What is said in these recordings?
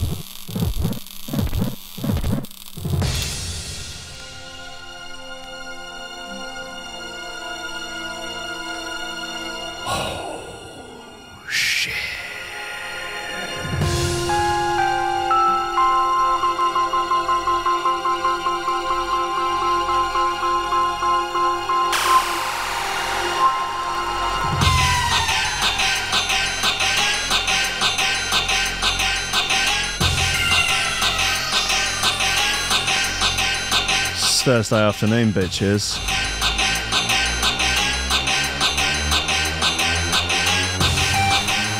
you Thursday afternoon, bitches.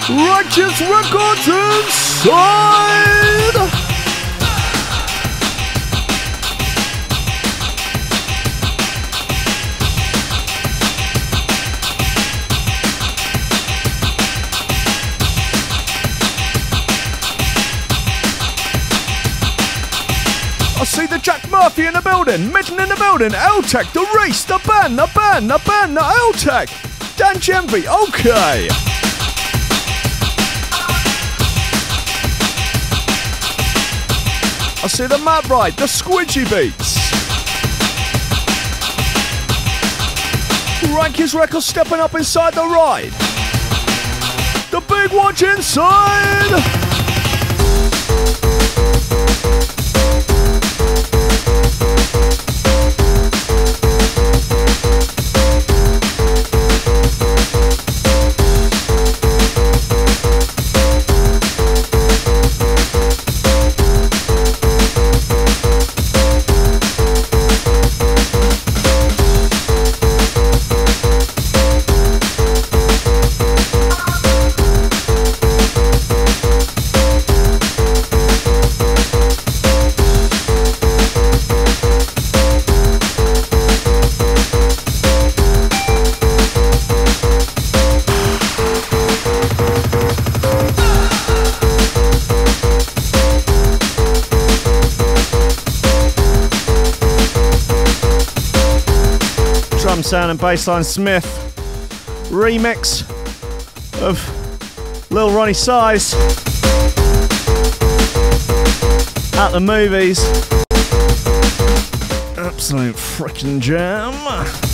Righteous Records inside! Building, Midden in the building, L-Tech, the race, the band, the band, the band, the L-Tech, Dan Genvy, okay. I see the Matt Ride, the Squidgy Beats. Rankin's record stepping up inside the ride. The big watch inside. Bassline Smith remix of Lil Roni Size at the movies. Absolute freaking jam.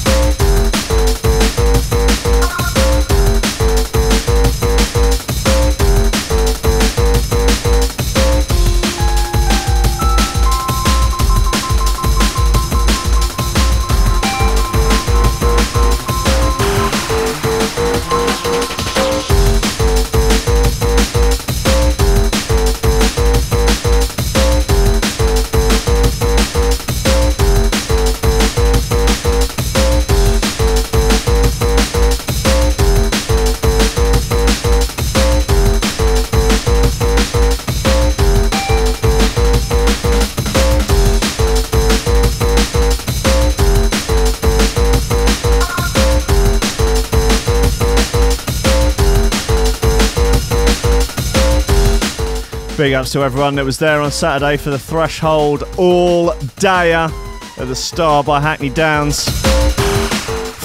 Ups to everyone that was there on Saturday for the Threshold All Dayer at the Star by Hackney Downs.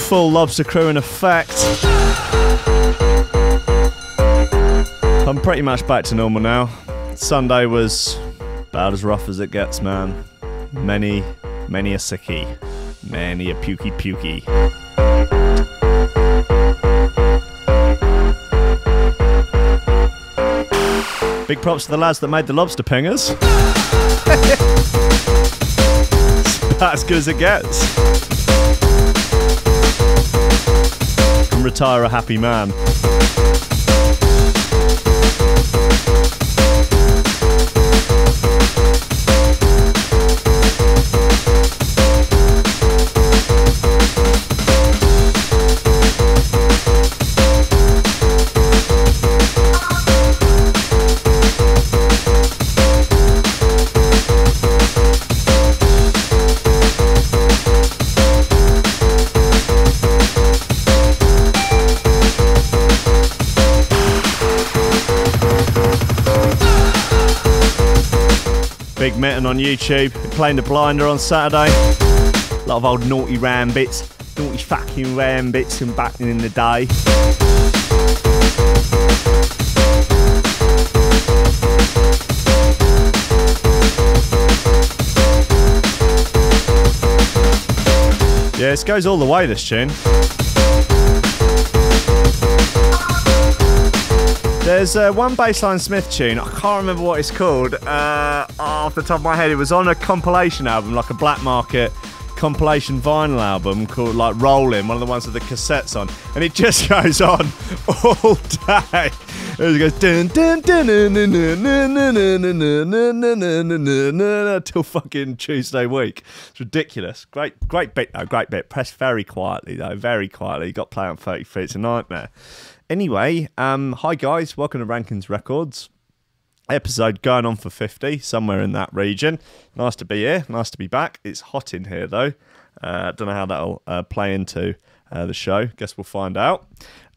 Full lobster crew in effect. I'm pretty much back to normal now. Sunday was about as rough as it gets, man. Many, many a sickie. Many a pukey pukey. Big props to the lads that made the lobster pingers. it's about as good as it gets. And retire a happy man. Big Meton on YouTube. Been playing the blinder on Saturday. A lot of old naughty ram bits, naughty fucking ram bits from back in the day. Yeah, this goes all the way, this tune. There's uh, one Bassline Smith tune. I can't remember what it's called. Uh, off the top of my head, it was on a compilation album, like a black market compilation vinyl album called like Rolling, one of the ones with the cassettes on, and it just goes on all day. Dun till fucking Tuesday week. It's ridiculous. Great, great bit though. Great bit. Pressed very quietly though. Very quietly. Got play on thirty feet. It's a nightmare. Anyway, um, hi guys. Welcome to Rankins Records episode going on for 50 somewhere in that region nice to be here nice to be back it's hot in here though uh, don't know how that'll uh, play into uh, the show guess we'll find out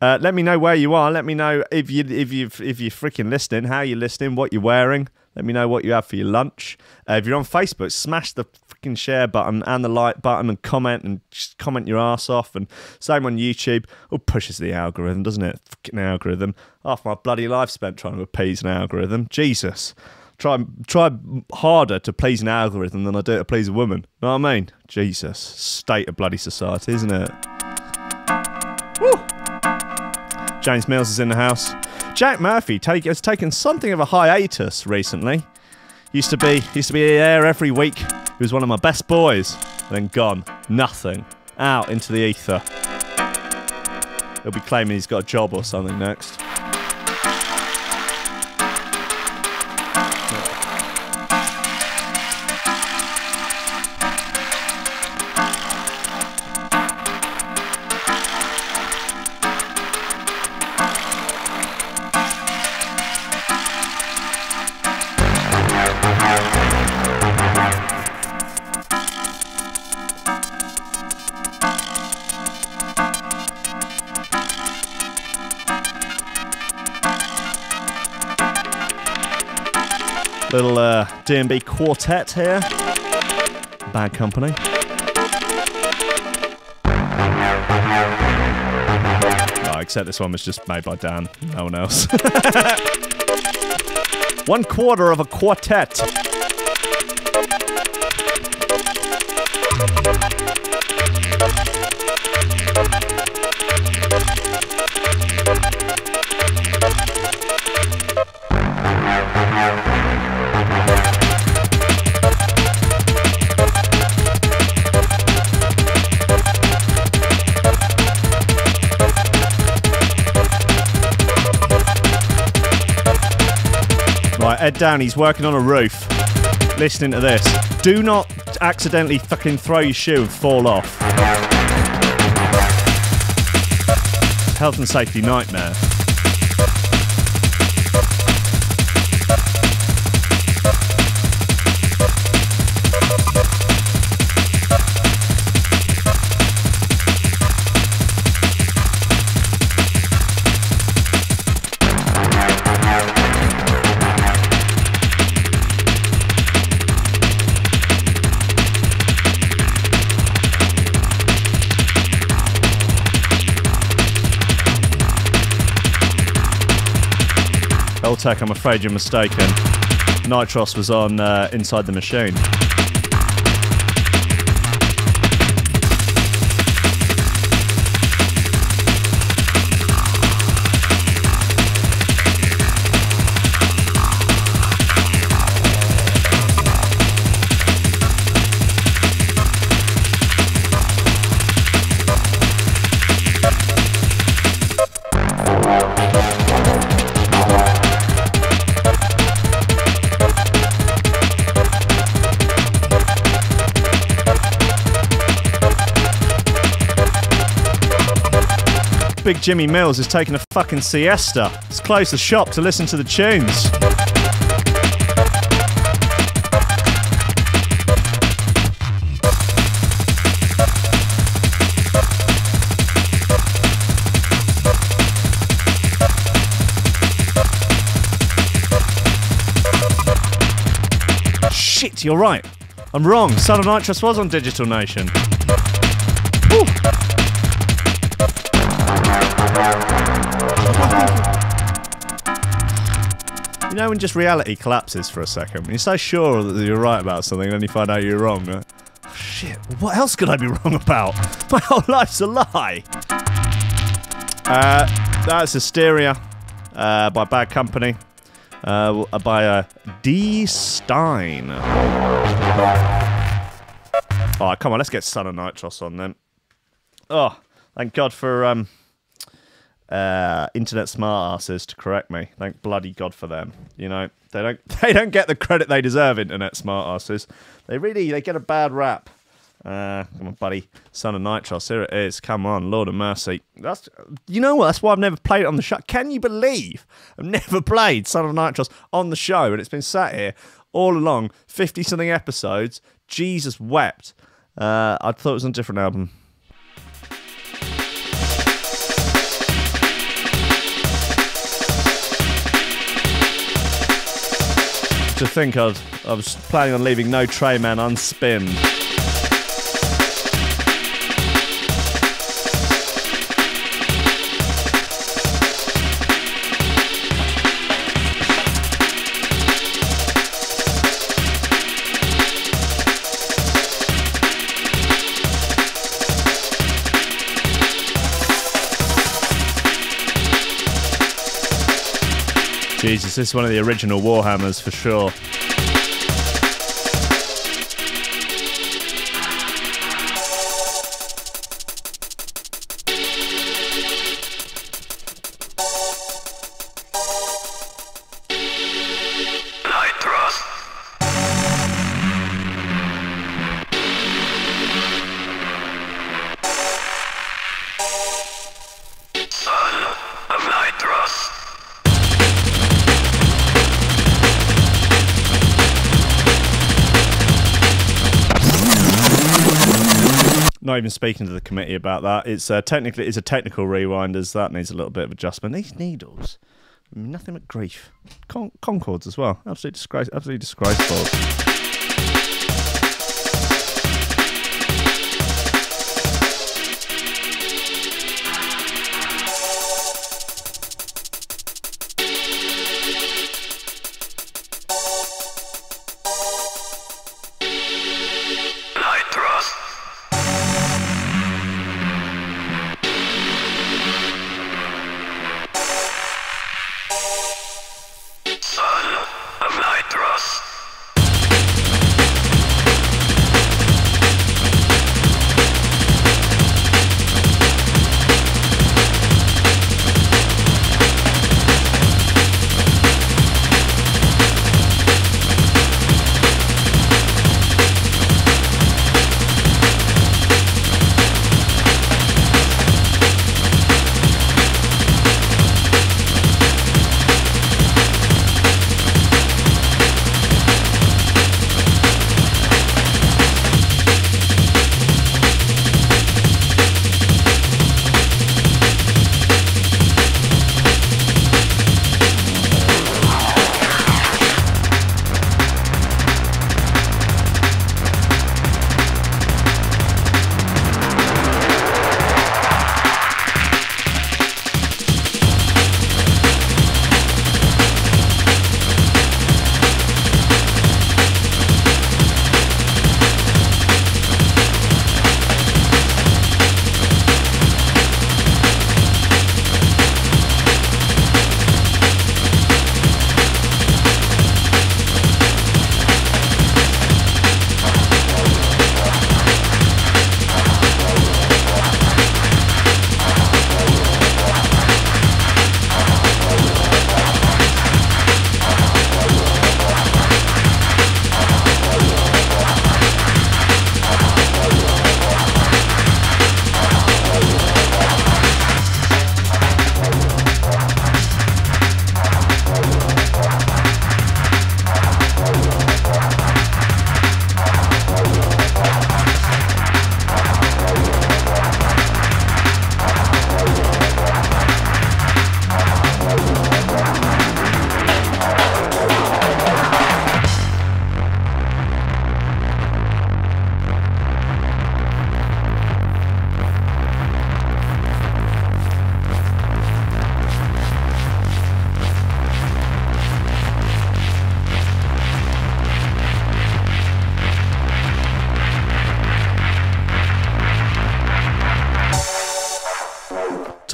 uh, let me know where you are let me know if you if you if you're freaking listening how you're listening what you're wearing let me know what you have for your lunch. Uh, if you're on Facebook, smash the fucking share button and the like button and comment and just comment your ass off. And same on YouTube. Oh, pushes the algorithm, doesn't it? Fucking algorithm. Half my bloody life spent trying to appease an algorithm. Jesus. Try try harder to please an algorithm than I do to please a woman. Know what I mean? Jesus. State of bloody society, isn't it? James Mills is in the house. Jack Murphy take, has taken something of a hiatus recently. Used to be used to be here every week. He was one of my best boys. Then gone. Nothing. Out into the ether. He'll be claiming he's got a job or something next. D&B quartet here. Bad company. Oh, except this one was just made by Dan, no one else. one quarter of a quartet. Ed Downey's working on a roof, listening to this. Do not accidentally fucking throw your shoe and fall off. Health and safety nightmare. I'm afraid you're mistaken. Nitrous was on uh, Inside the Machine. Big Jimmy Mills is taking a fucking siesta. He's closed the shop to listen to the tunes. Shit, you're right. I'm wrong. Of Nitrous was on Digital Nation. You know when just reality collapses for a second? When you're so sure that you're right about something, and then you find out you're wrong. shit. What else could I be wrong about? My whole life's a lie. Uh, that's Hysteria uh, by Bad Company. Uh, by uh, D. Stein. Alright, come on, let's get Son of Nitrous on then. Oh, thank God for um, uh, internet smart asses to correct me. Thank bloody God for them. You know, they don't they don't get the credit they deserve, internet smart asses. They really they get a bad rap. Uh, come on, buddy, Son of Nitrous. Here it is. Come on, Lord of Mercy. That's you know what? That's why I've never played it on the show. Can you believe I've never played Son of Nitrous on the show, and it's been sat here all along, fifty something episodes. Jesus wept. Uh, I thought it was on a different album. To think I'd, I was planning on leaving No Tray Man unspinned. This is one of the original Warhammers for sure. Even speaking to the committee about that. It's uh, technically it's a technical rewind, as that needs a little bit of adjustment. These needles, nothing but grief. Con- Concordes as well, absolutely disgrace, absolutely disgraceful.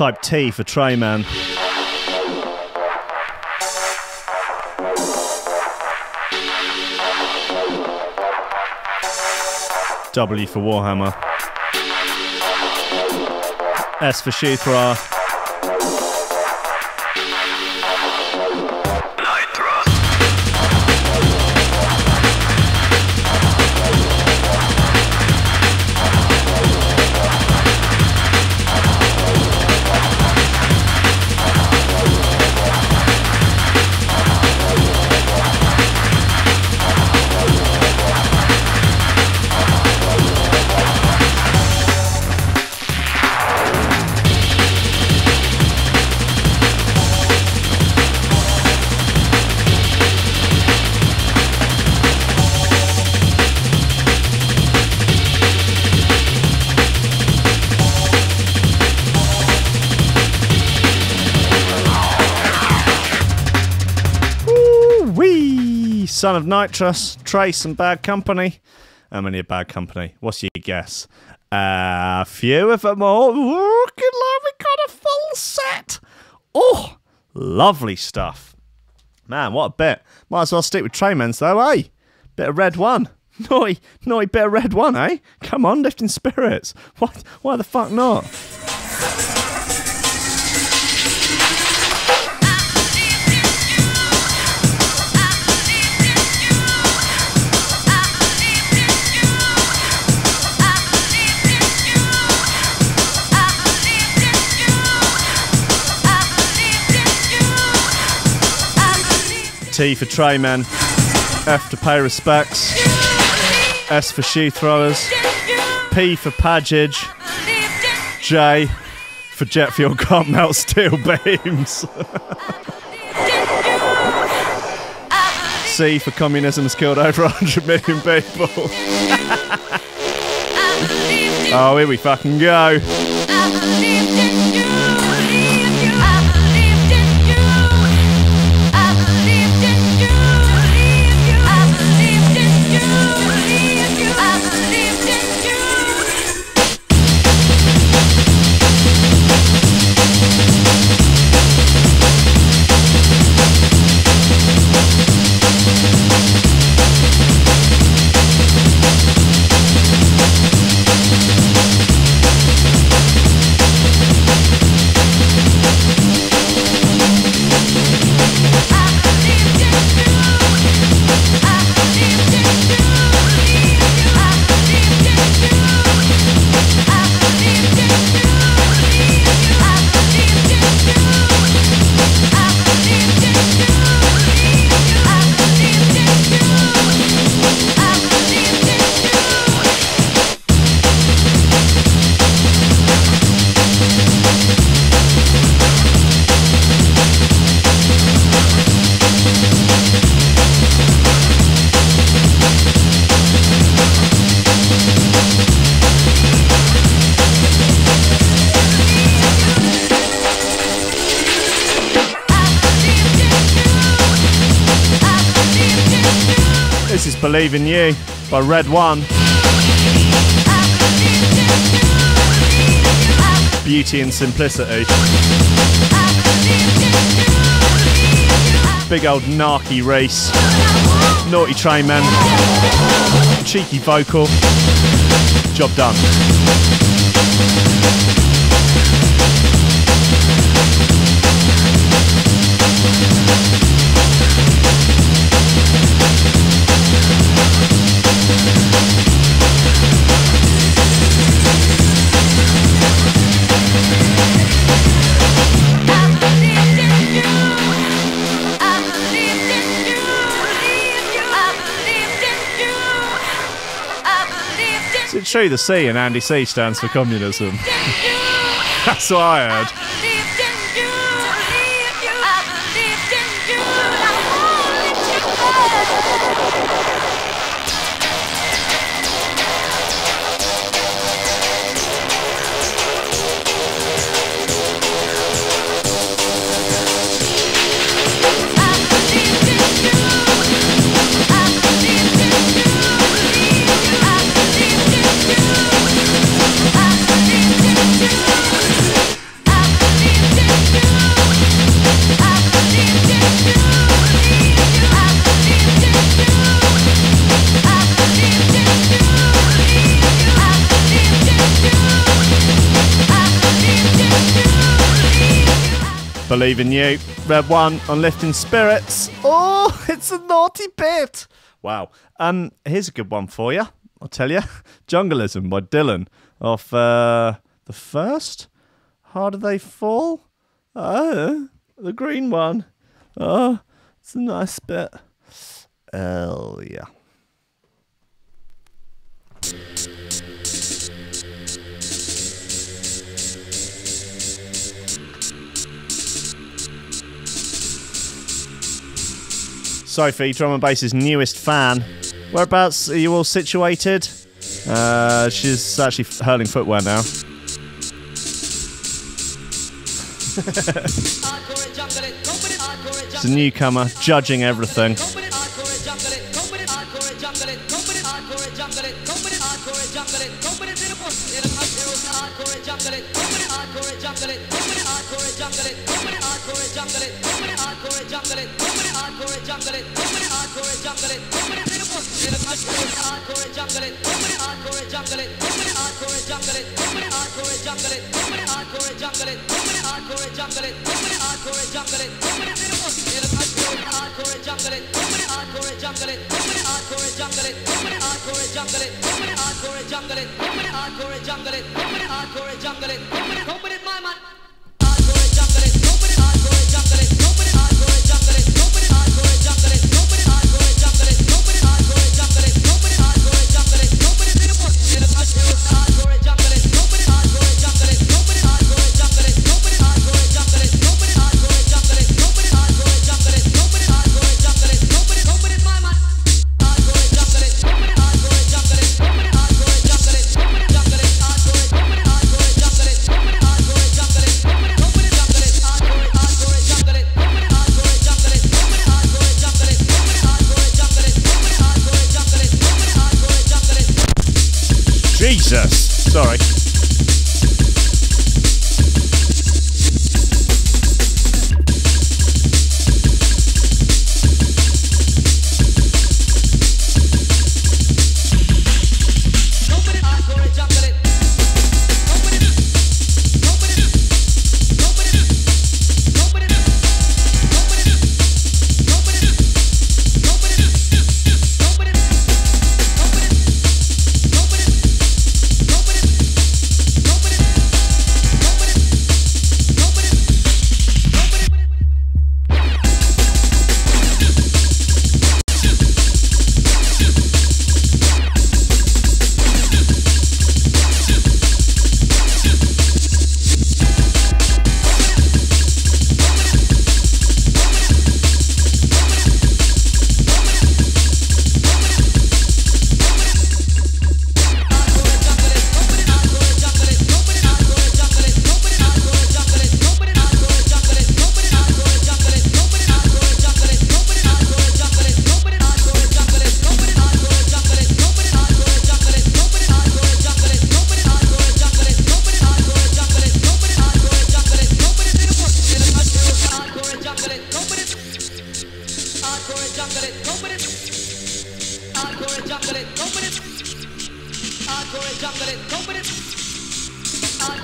Type T for Trayman. W for Warhammer. S for Shoothra. Of Nitrous, Trace, and Bad Company. How many are Bad Company? What's your guess? A few of them all. Looking like we got a full set. Oh, lovely stuff. Man, what a bit. Might as well stick with Traymans though, eh? Bit of red one. Naughty, naughty bit of red one, eh? Come on, lifting spirits. Why, why the fuck not? T for Trayman. F to pay respects. S for shoe throwers. P for Pagage. J for jet fuel can't melt steel beams. C for communism has killed over 100 million people. oh, here we fucking go. Believe in You by Red One. Beauty and simplicity. Big old narky race. Naughty train man. Cheeky vocal. Job done. It true the C in Andy C stands for communism? That's what I heard. Believe in You. Red One on Lifting Spirits. Oh, it's a naughty bit. Wow. Um, here's a good one for you. I'll tell you. Jungleism by Dylan off uh, the first. How do they fall? Oh, the green one. Oh, it's a nice bit. Hell yeah. Sophie, drum and bass's newest fan. Whereabouts are you all situated? Uh, she's actually hurling footwear now. it's a newcomer, judging everything. jungle it, jungle it, open it hardcore it, jungle it, open it hardcore it, jungle it, open it in a book, in a hardcore it, hardcore it, jungle it, open it hardcore it, jungle it, open it hardcore it, jungle it, open it hardcore it, jungle it, open it hardcore it, jungle it, open it hardcore it, jungle it, open it hardcore it, jungle it, open it in a book, in a hardcore it, hardcore it, jungle it, open it hardcore it, jungle it, open it hardcore it, jungle it, open it hardcore it, jungle it, open it hardcore it, jungle it, open it hardcore it, jungle it, open it hardcore it, jungle it, open it, open it, my mind. It was hard for a.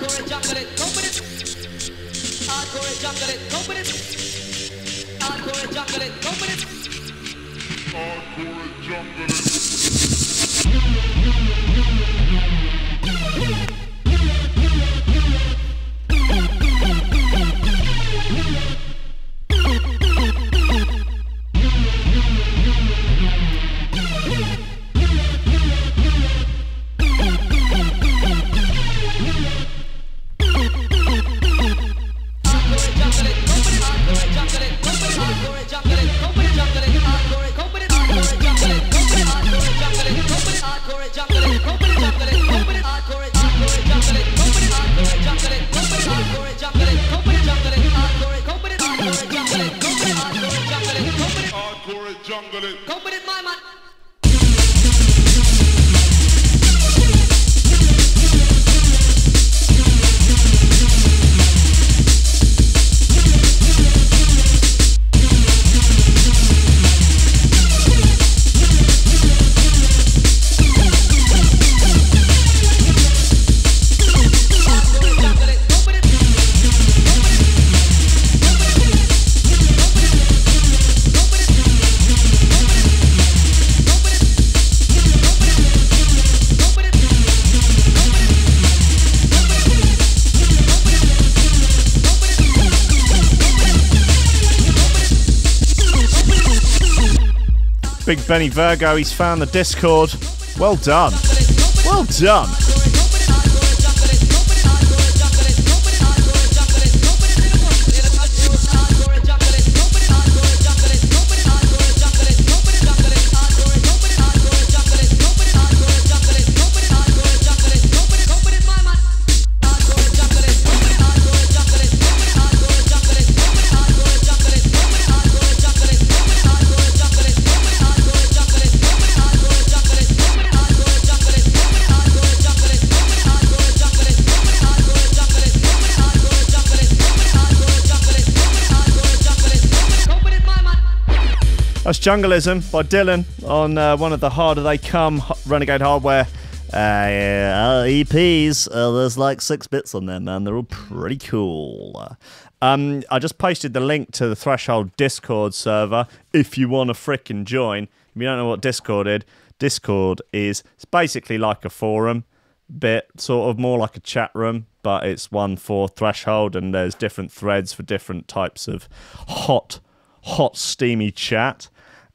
Hardcore jungle it, open it. Hardcore jungle it, open it. Hardcore jungle it, open it. Hardcore jungle it. Yeah. Benny Virgo, he's found the Discord. Well done. Well done. That's Jungleism by Dylan on uh, one of the Harder They Come Renegade Hardware uh, uh, EPs. Uh, there's like six bits on there, man. They're all pretty cool. Um, I just posted the link to the Threshold Discord server if you want to fricking join. If you don't know what Discord is, Discord is it's basically like a forum bit, sort of more like a chat room, but it's one for Threshold, and there's different threads for different types of hot, hot, steamy chat.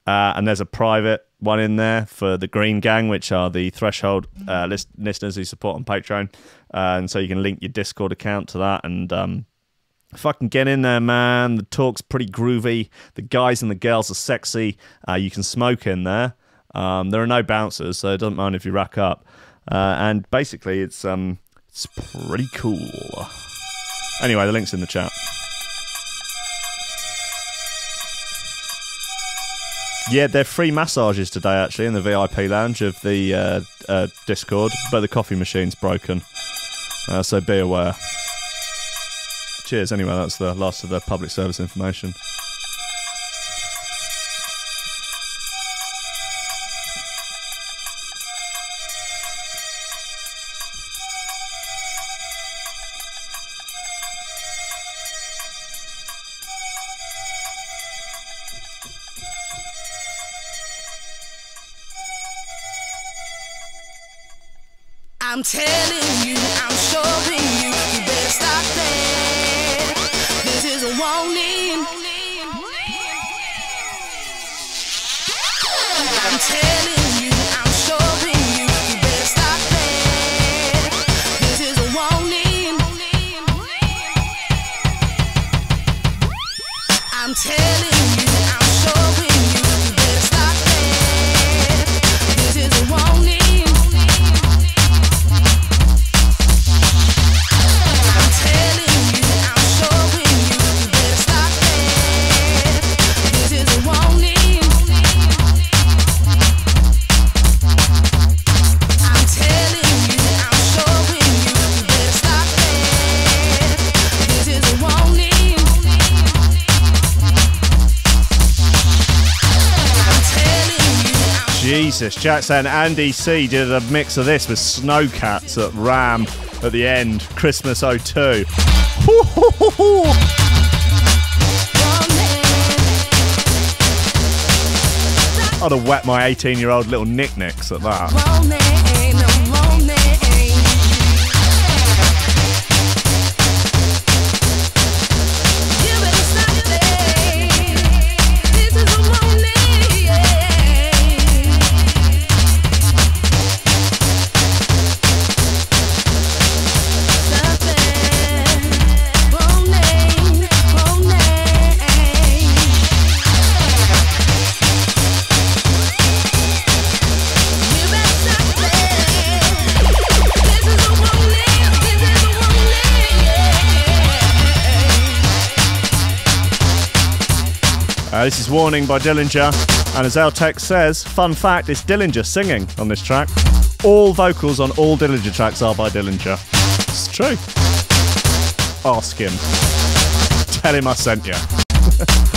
Uh, and there's a private one in there for the Green Gang, which are the Threshold uh, list- listeners who support on Patreon. Uh, and so you can link your Discord account to that and um, fucking get in there, man. The talk's pretty groovy. The guys and the girls are sexy. Uh, you can smoke in there. Um, there are no bouncers, so it doesn't mind if you rack up. Uh, and basically, it's um, it's pretty cool. Anyway, the link's in the chat. Yeah, they're free massages today, actually, in the VIP lounge of the uh, uh, Discord, but the coffee machine's broken. Uh, so be aware. Cheers, anyway, that's the last of the public service information. Telling you, Jesus, Jack saying Andy C did a mix of this with Snowcats at Ram at the end, Christmas 02. I'd have wet my 18 year old little knickknacks at that. This is Warning by Dillinja. And as Eltex says, fun fact, it's Dillinja singing on this track. All vocals on all Dillinja tracks are by Dillinja. It's true. Ask him. Tell him I sent you.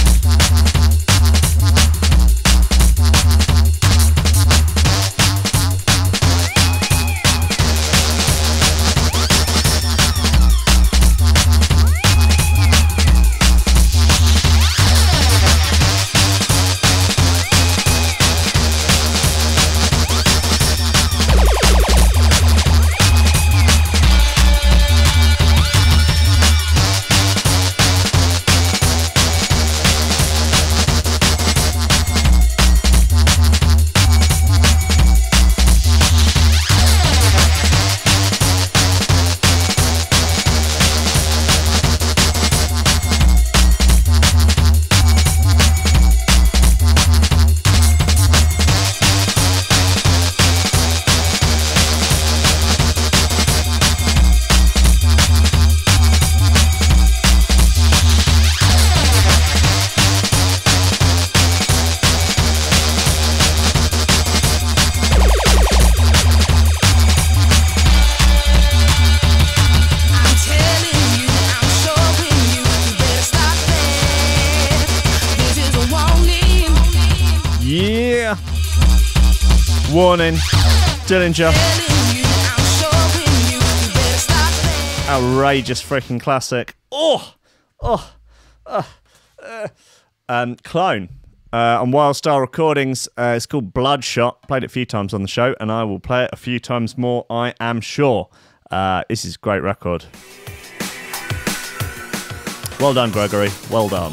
stop Dillinja. outrageous freaking classic. Oh, oh, uh, uh. Um, Clone uh, on Wild Star Recordings. Uh, it's called Bloodshot. Played it a few times on the show, and I will play it a few times more. I am sure. Uh, this is a great record. Well done, Gregory. Well done.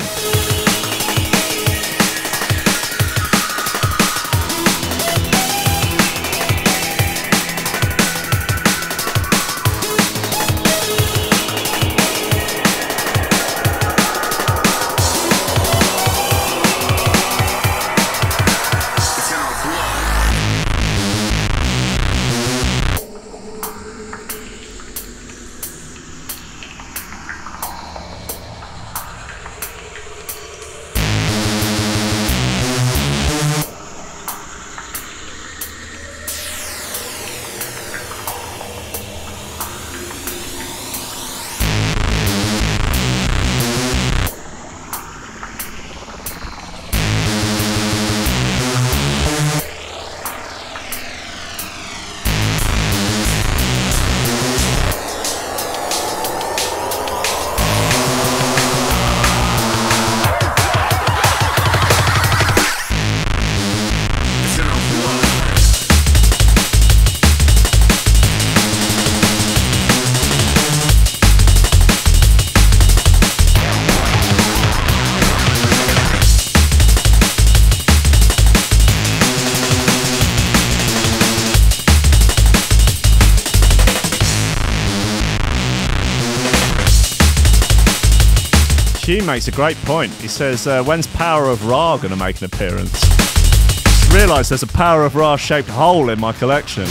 Hugh makes a great point. He says, uh, when's Power of Ra going to make an appearance? Just realised there's a Power of Ra shaped hole in my collection.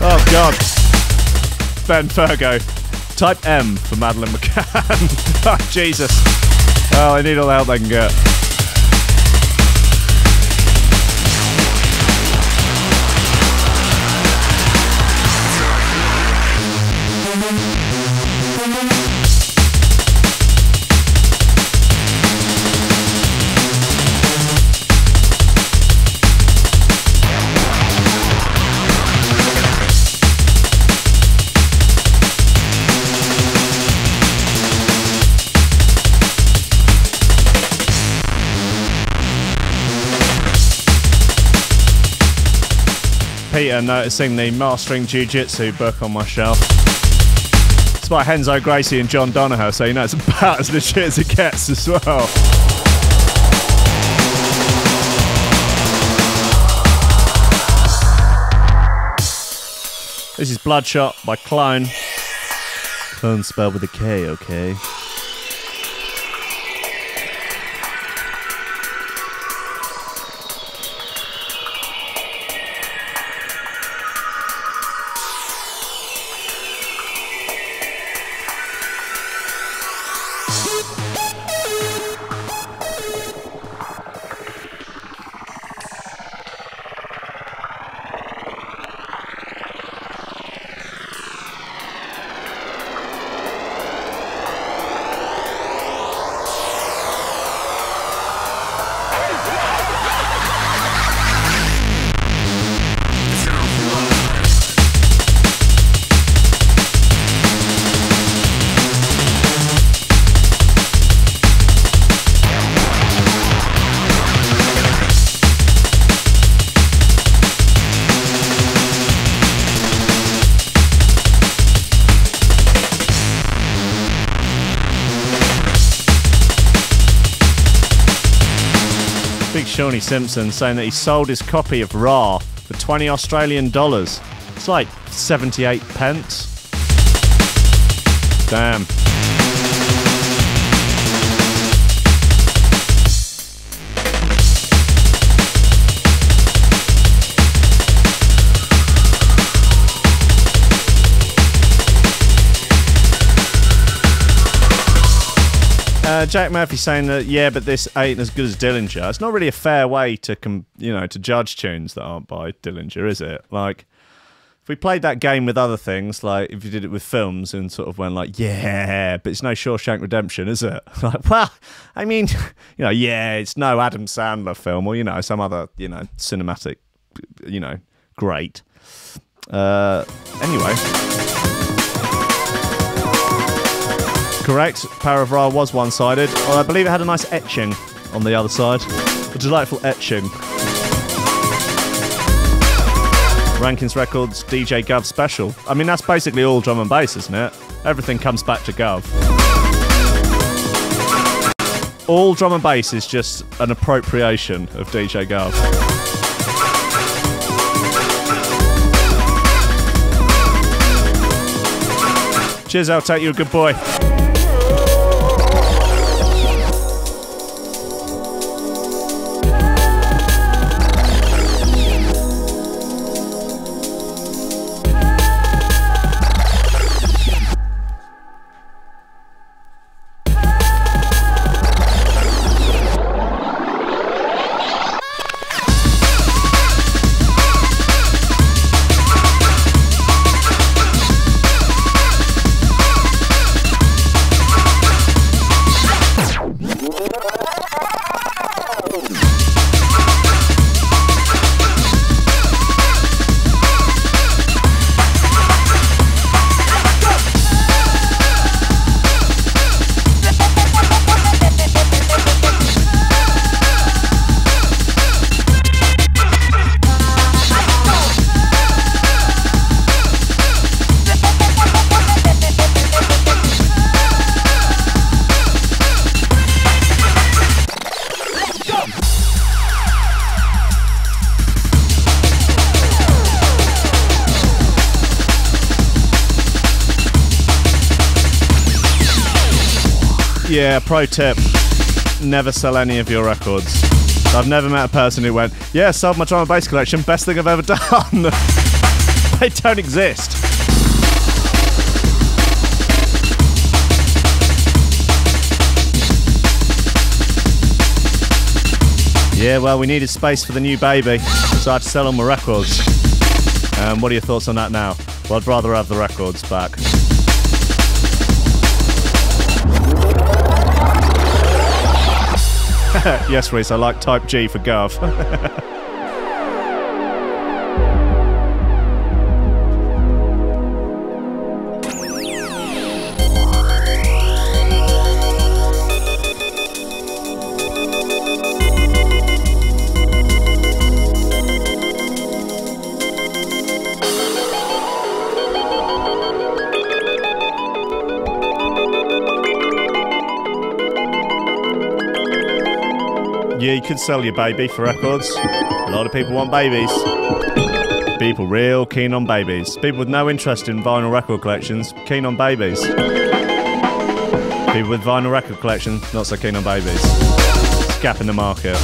oh, God. Ben Fergo. Type M for Madeleine McCann. oh, Jesus. Oh, they need all the help they can get. Noticing the Mastering Jiu Jitsu book on my shelf. It's by Renzo Gracie and John Danaher, so you know it's about as legit as it gets as well. This is Bloodshot by Clone. Clone spelled with a K, okay? Simpson saying that he sold his copy of Ra for 20 Australian dollars. It's like 78 pence. Damn. Uh, Jack Murphy saying that yeah, but this ain't as good as Dillinja. It's not really a fair way to com- you know to judge tunes that aren't by Dillinja, is it? Like if we played that game with other things, like if you did it with films and sort of went like, yeah, but it's no Shawshank Redemption, is it? Like, well, I mean, you know, yeah, it's no Adam Sandler film or you know some other you know cinematic, you know, great. Uh, anyway. Correct. Power of Ra was one sided. Oh, I believe it had a nice etching on the other side. A delightful etching. Rankin's Records DJ Gov special. I mean, that's basically all drum and bass, isn't it? Everything comes back to Gov. All drum and bass is just an appropriation of DJ Gov. Cheers, I'll take you a good boy. Pro tip never sell any of your records. I've never met a person who went, Yeah, sold my drum and bass collection, best thing I've ever done. they don't exist. Yeah, well, we needed space for the new baby, so I had to sell all my records. Um, what are your thoughts on that now? Well, I'd rather have the records back. yes, Reese, I like Type G for Gov. sell your baby for records. A lot of people want babies. People real keen on babies. People with no interest in vinyl record collections, keen on babies. People with vinyl record collection, not so keen on babies. Gap in the market.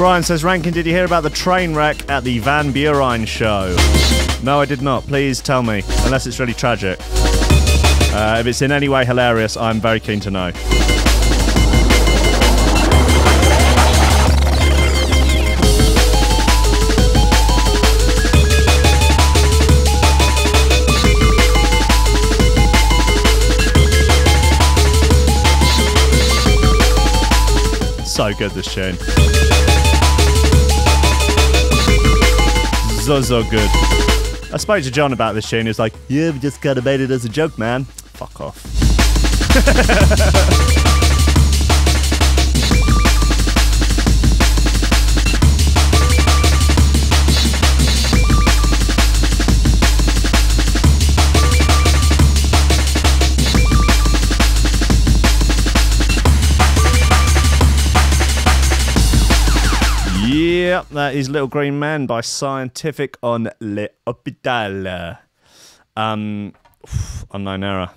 Brian says, Rankin, did you hear about the train wreck at the Van Buren show? No, I did not. Please tell me, unless it's really tragic. Uh, if it's in any way hilarious, I'm very keen to know. So good, this tune. So, so good. I spoke to John about this tune. He was like, You've just kind of made it as a joke, man. Fuck off. that is Little Green Man by Scientific on Le Hopital. Um, unknown error.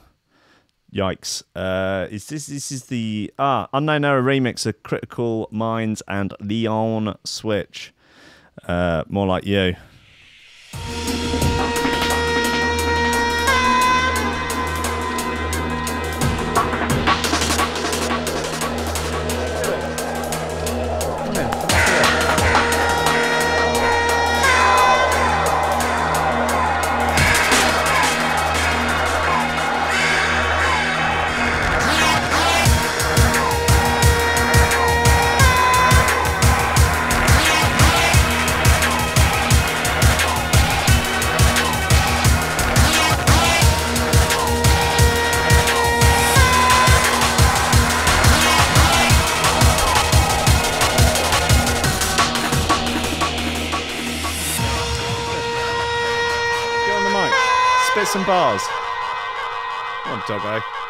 Yikes! Uh, is this this is the ah Unknown Error remix of Critical Minds and Leon Switch? Uh, more like you. Some bars. Come on, doggo.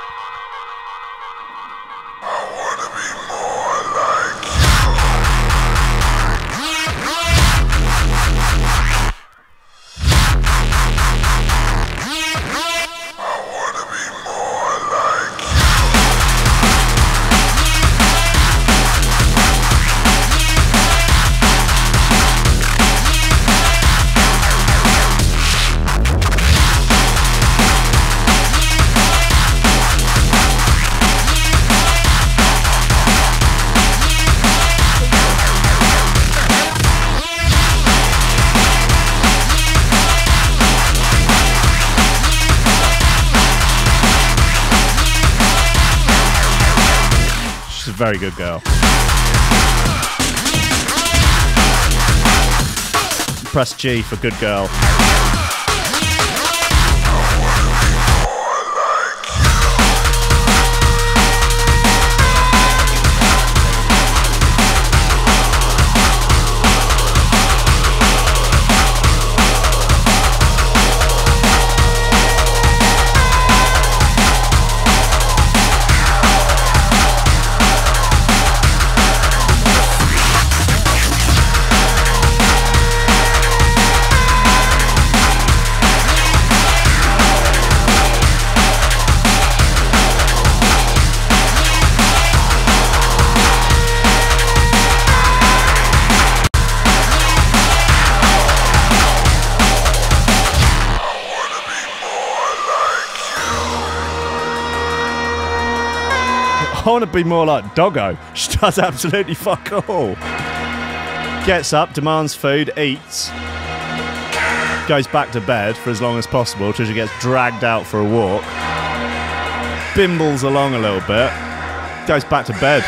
Very good girl. Press G for good girl. Be more like Doggo. She does absolutely fuck all. Gets up, demands food, eats, goes back to bed for as long as possible till she gets dragged out for a walk, bimbles along a little bit, goes back to bed.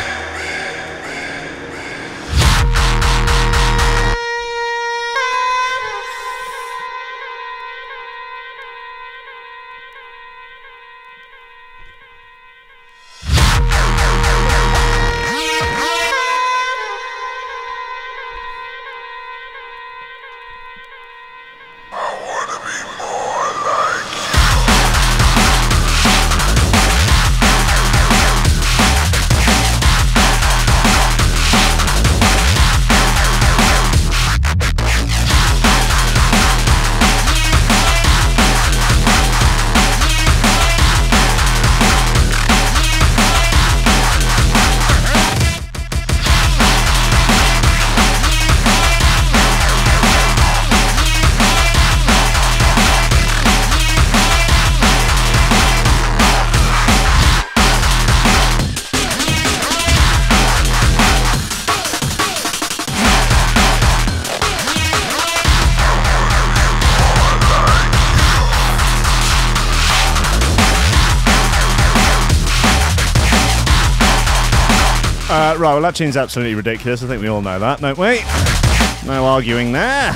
That tune's absolutely ridiculous. I think we all know that, don't we? No arguing there.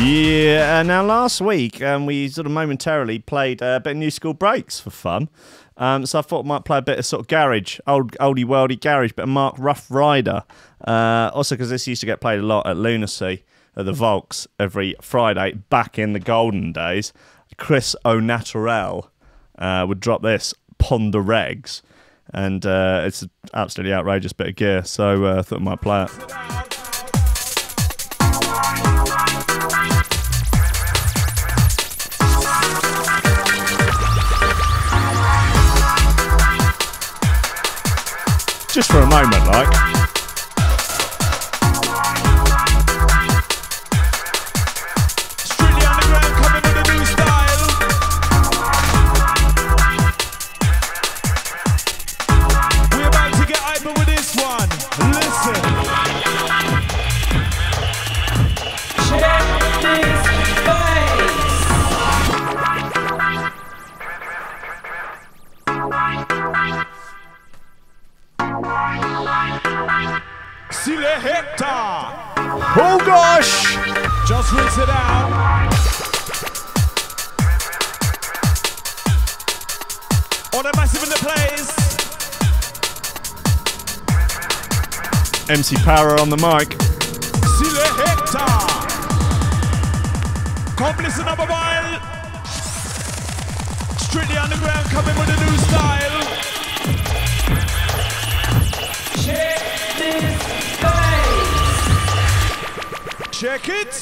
Yeah, uh, now last week um, we sort of momentarily played uh, a bit of New School Breaks for fun. Um, so I thought I might play a bit of sort of garage, old oldie worldy garage, of Mark Rough Rider. Uh, also, because this used to get played a lot at Lunacy at the Volks every Friday back in the golden days. Chris O'Naturel uh, would drop this Ponder Regs. and uh, it's an absolutely outrageous bit of gear. So uh, I thought I might play it. Just for a moment, like. Power on the mic. Complice number. Strictly underground coming with a new style. Check it.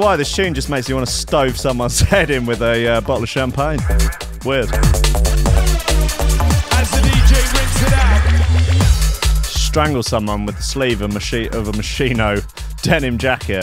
Why this tune just makes me want to stove someone's head in with a uh, bottle of champagne. Weird. As the DJ rinse it out. Strangle someone with the sleeve of, machi- of a Moschino denim jacket.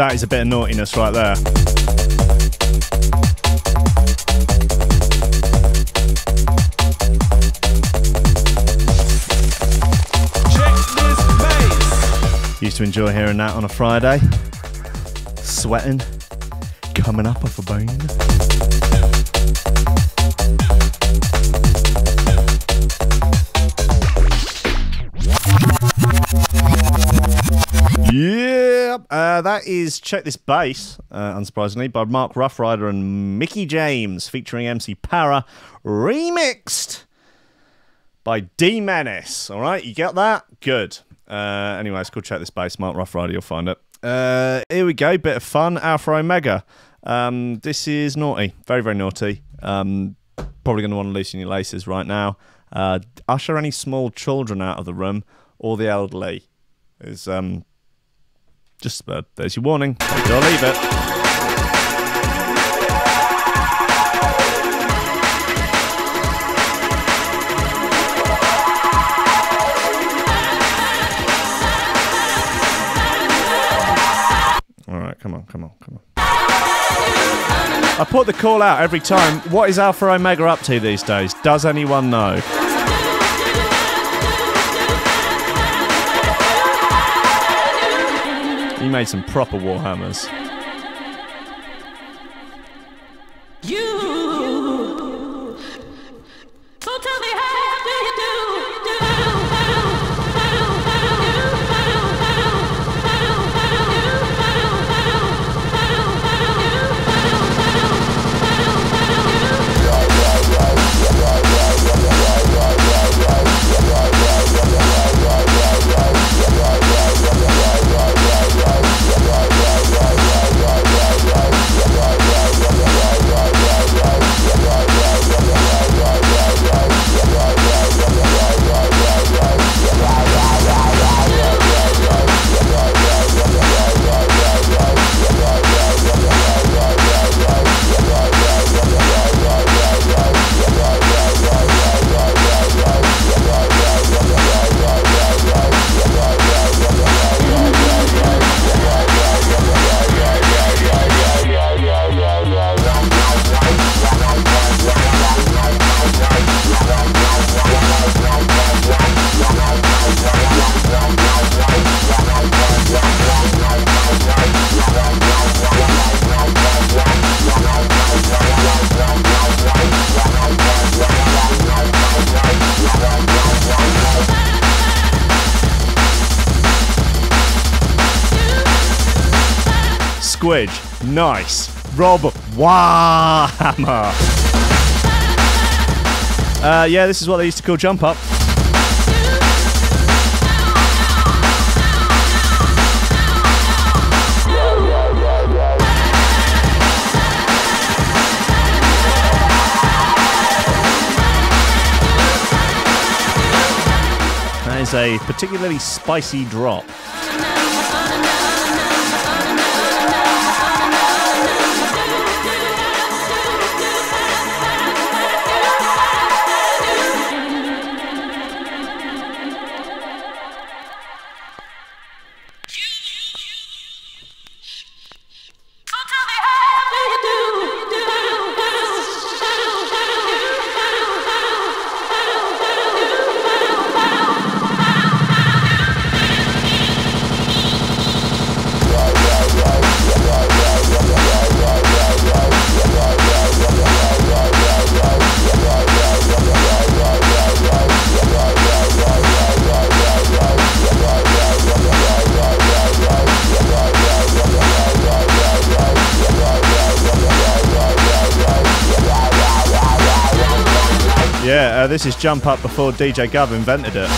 That is a bit of naughtiness right there. Check this bass. Used to enjoy hearing that on a Friday. Sweating, coming up off a bone. Uh, that is Check This Bass, uh, unsurprisingly, by Mark Roughrider and Mickey James, featuring MC Para, remixed by D Menace. All right, you get that? Good. Uh, anyway, it's called Check This Bass. Mark Roughrider, you'll find it. Uh, here we go, bit of fun. Alpha Omega. Um, this is naughty, very, very naughty. Um, probably going to want to loosen your laces right now. Uh, usher any small children out of the room or the elderly. Is um, just uh, there's your warning. Take or leave it. come on, come on, come on. I put the call out every time. What is Alpha Omega up to these days? Does anyone know? He made some proper Warhammers. You. So tell me how do you do? Nice. Rob Warhammer. Uh, yeah, this is what they used to call jump up. That is a particularly spicy drop. This is jump up before DJ Gov invented it.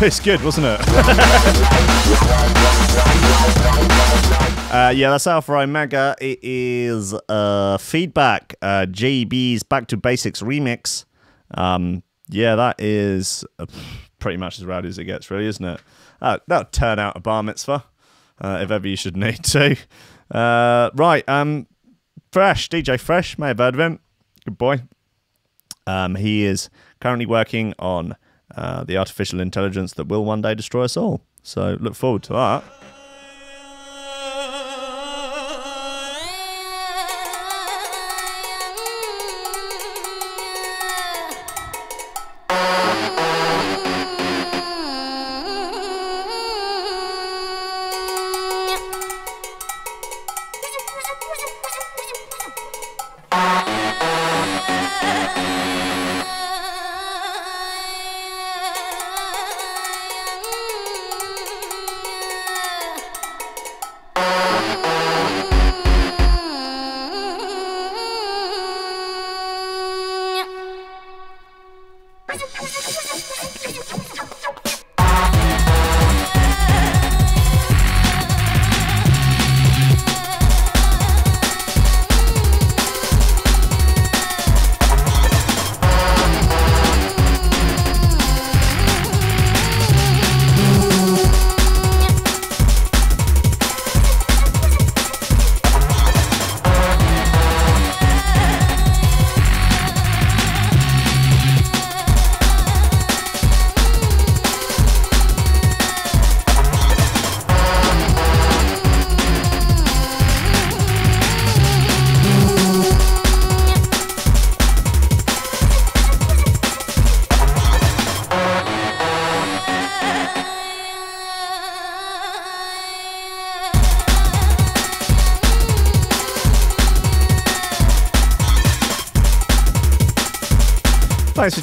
it's good, wasn't it? Uh, yeah, that's Alpha Omega. It is uh, feedback. Uh, JB's Back to Basics remix. Um, yeah, that is uh, pretty much as rowdy as it gets, really, isn't it? Uh, that'll turn out a bar mitzvah uh, if ever you should need to. Uh, right, um, Fresh, DJ Fresh, may have heard of him. Good boy. Um, he is currently working on uh, the artificial intelligence that will one day destroy us all. So look forward to that. Yeah.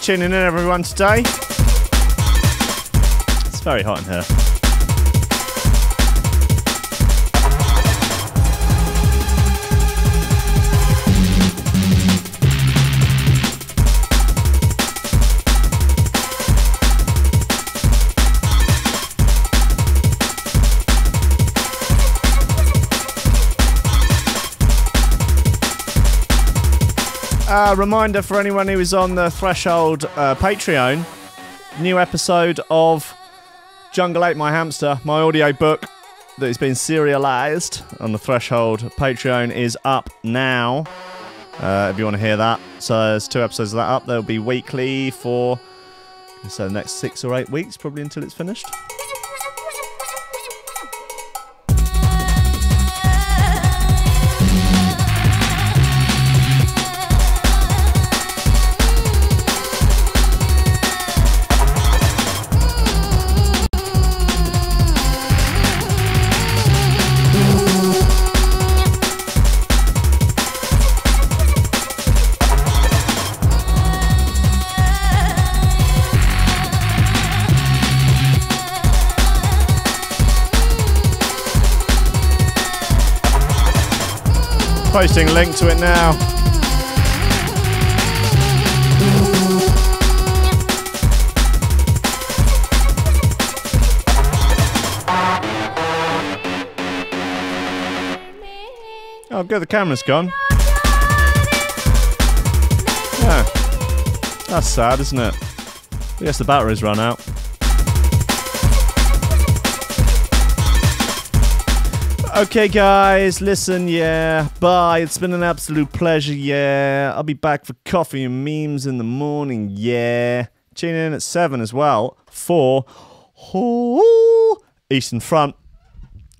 Tuning in, everyone, today. It's very hot in here. Uh, reminder for anyone who is on the Threshold uh, Patreon new episode of Jungle 8 My Hamster, my audio book that has been serialized on the Threshold Patreon is up now. Uh, if you want to hear that. So there's two episodes of that up. They'll be weekly for so the next six or eight weeks, probably until it's finished. Posting link to it now. Oh, good. The camera's gone. Yeah. That's sad, isn't it? Guess the battery's run out. Okay, guys, listen, yeah. Bye. It's been an absolute pleasure, yeah. I'll be back for coffee and memes in the morning, yeah. Tune in at 7 as well for Eastern Front.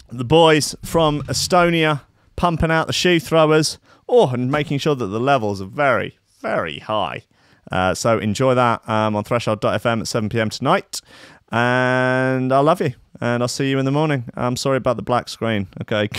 The boys from Estonia pumping out the shoe throwers. Oh, and making sure that the levels are very, very high. Uh, so enjoy that um, on threshold.fm at 7 pm tonight. And I love you. And I'll see you in the morning. I'm sorry about the black screen. Okay,